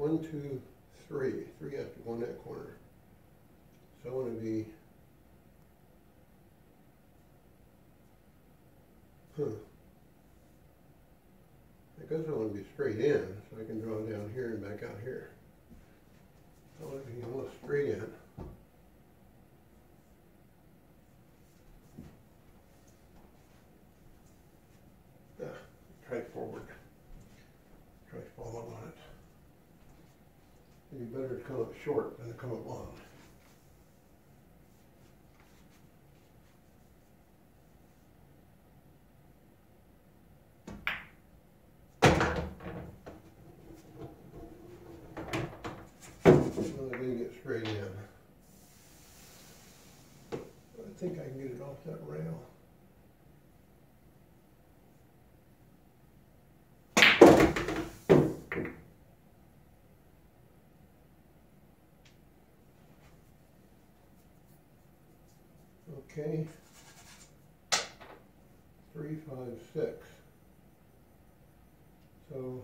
one, two, three. Three go in that corner. So I want to be. Huh. I guess I want to be straight in, so I can draw down here and back out here. I want to be almost straight in. Ah, try forward. Try follow on it. Be better to come up short than to come up long. Straight in. I think I can get it off that rail. Okay. Three, five, six. So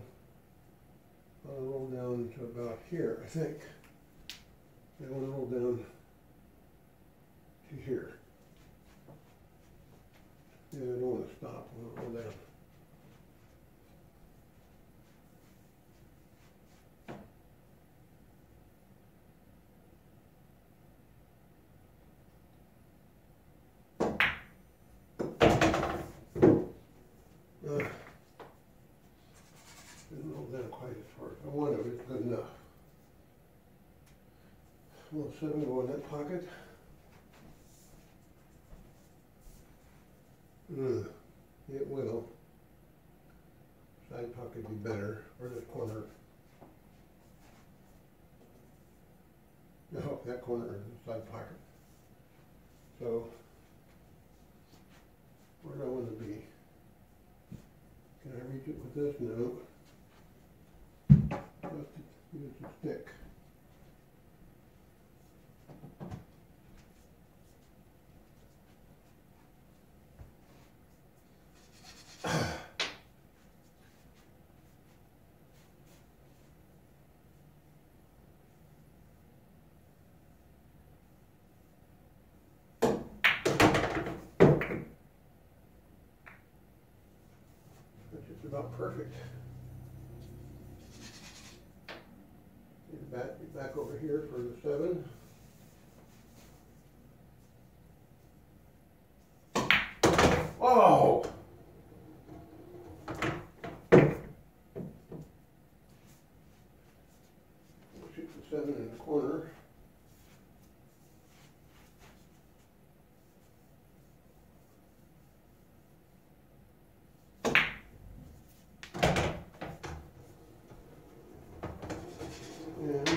I'll roll down to about here, I think. I want to roll down to here. Yeah, I don't want to stop, I want to roll down. Ugh. Didn't roll down quite as far as I wanted, but it's good enough. Will seven go in that pocket? Hmm, it will. Side pocket would be better, or this corner. No, that corner is the side pocket. So, where do I want to be? Can I reach it with this? No. Just use the stick. That's just about perfect. Back, back over here for the seven. Oh! Shoot the seven in the corner. And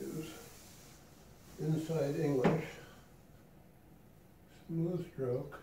use inside English, smooth stroke.